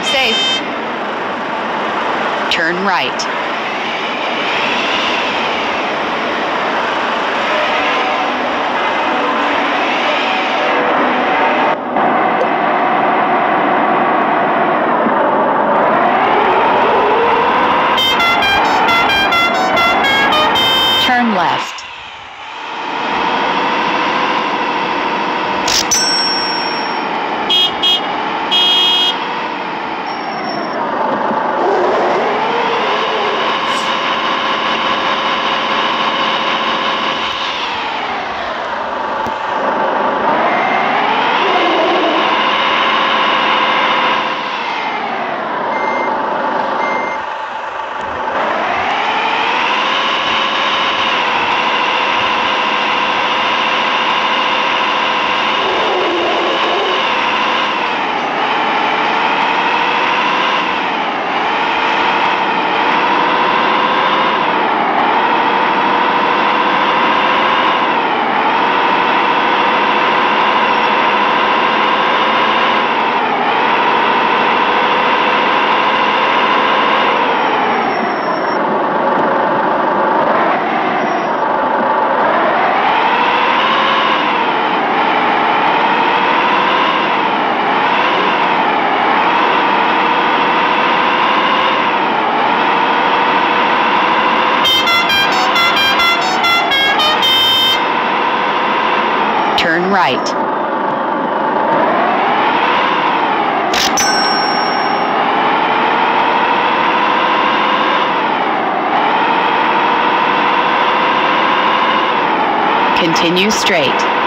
Drive safe. Turn right. Turn left. Turn right. Continue straight.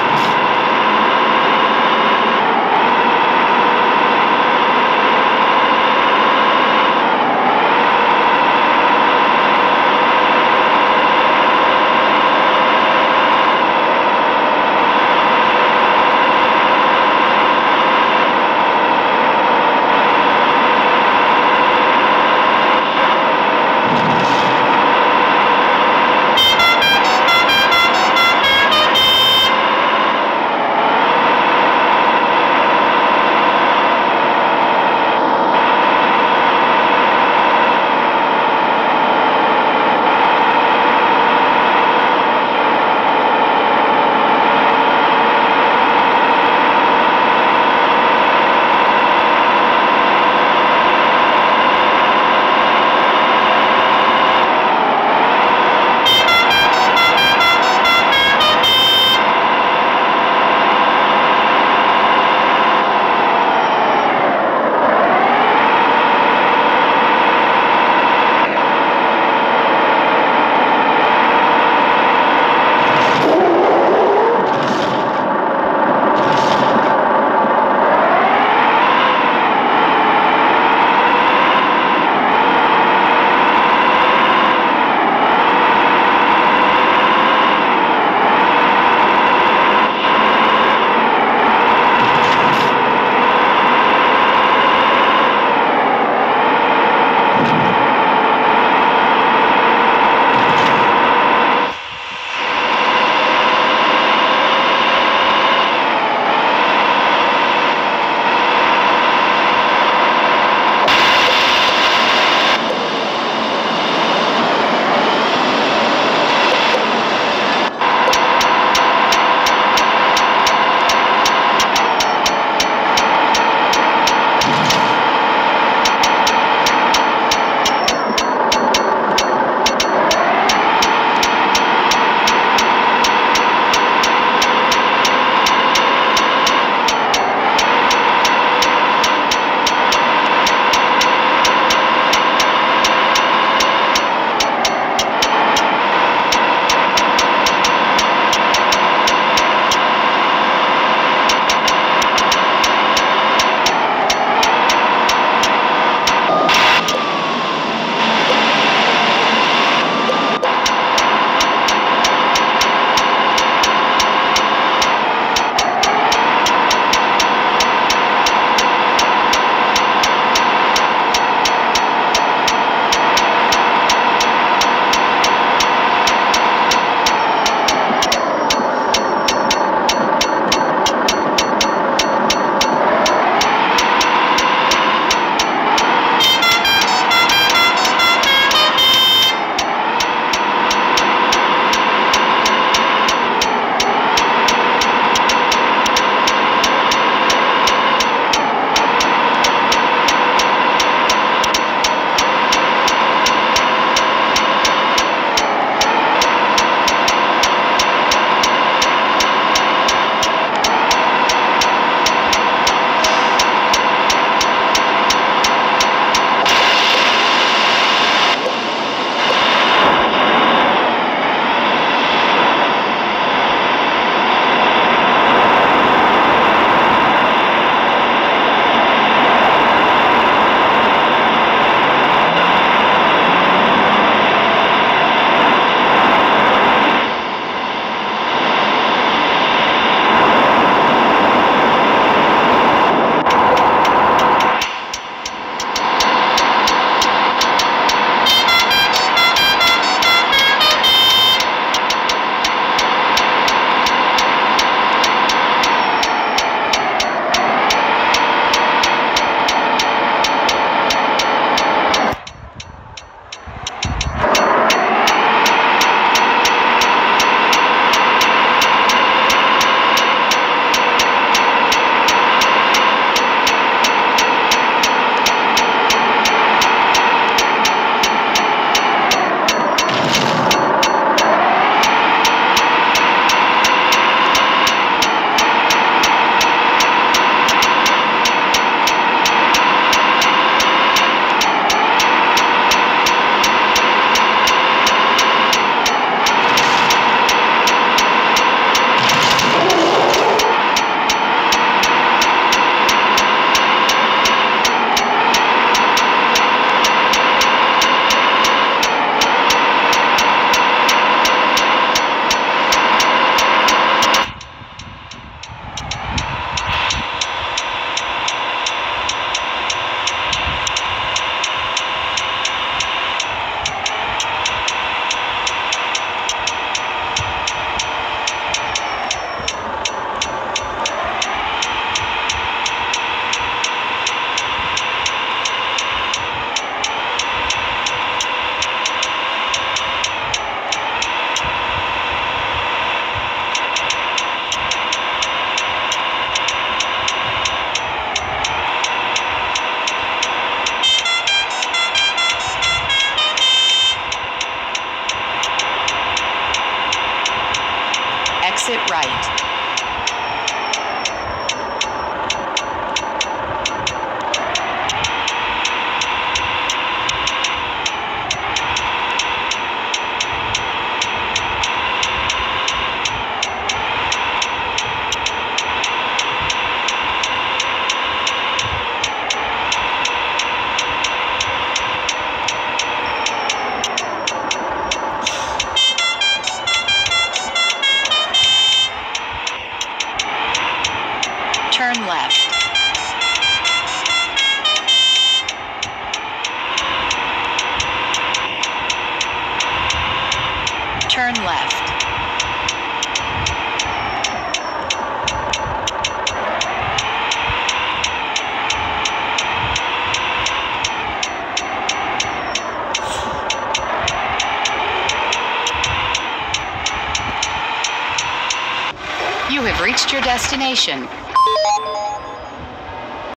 right. Your destination.